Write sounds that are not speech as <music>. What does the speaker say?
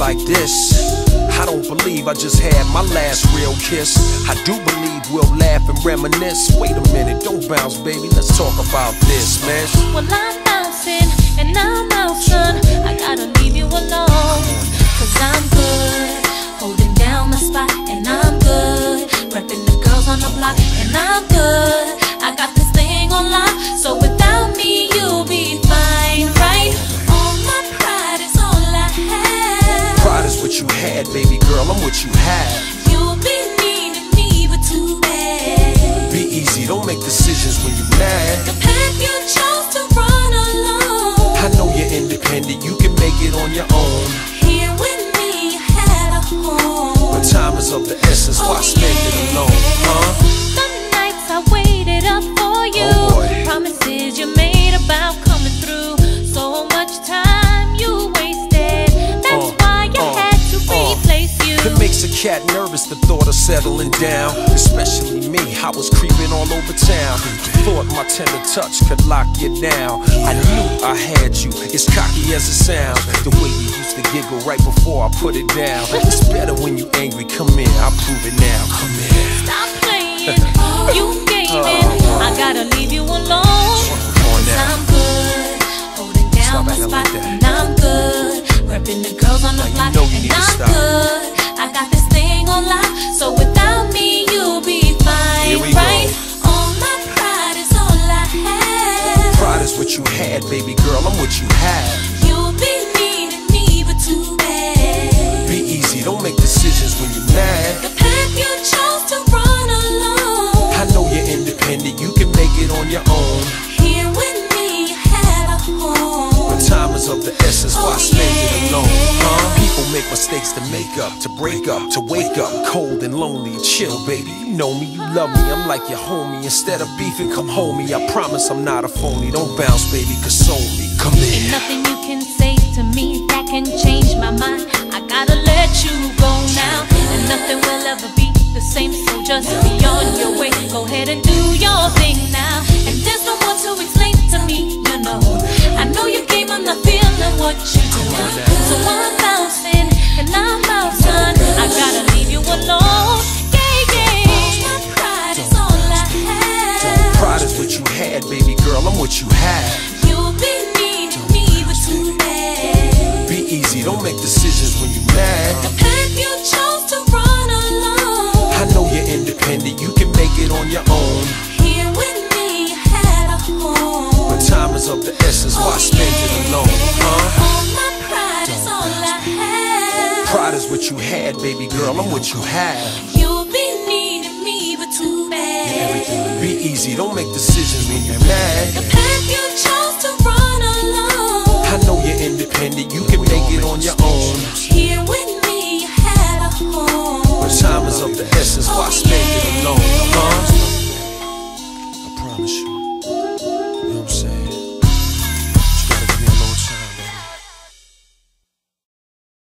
like this? I don't believe I just had my last real kiss. I do believe we'll laugh and reminisce. Wait a minute, don't bounce, baby. Let's talk about this, man. Well, I'm bouncing and I'm son. I gotta leave you alone. Cause I'm had, baby girl. I'm what you have. You'll be needing me, but too bad. Be easy, don't make decisions when you're mad. The path you chose to run alone. I know you're independent, you can make it on your own. Here with me, you had a home. But time is of the essence, why spend it alone, huh? Cat nervous the thought of settling down. Especially me, I was creeping all over town. Thought my tender touch could lock you down. I knew I had you, as cocky as it sounds. The way you used to giggle right before I put it down. It's better when you angry, come in, I'll prove it now. Come in. Stop playing. you <laughs> gaming. Oh. I what you had, baby girl, I'm what you have. You'll be needing me, but too bad. Be easy, don't make decisions when you're mad. Mistakes to make up, to break up, to wake up, cold and lonely. Chill, baby. You know me, you love me. I'm like your homie. Instead of beefing, come home me. I promise I'm not a phony. Don't bounce, baby, console me. Come in. nothing you can say to me that can change my mind. I gotta let you go now, and nothing will ever be the same. So just be on your way. Go ahead and do your thing now. And there's no more to explain I'm what you have. You'll be needing me, but too bad. Be easy, don't make decisions when you're mad. The path you chose to run alone. I know you're independent, you can make it on your own. Here with me, you had a home. But time is of the essence, why oh, spend it alone, huh? All my pride is all I have. Pride is what you had, baby girl. I'm what you have. You'll be easy, don't make decisions when you're mad. The path you chose to run alone. I know you're independent, you can make it on your own. Here with me, you had a home. When time is of the essence, why oh, spend it alone? Huh? I promise you.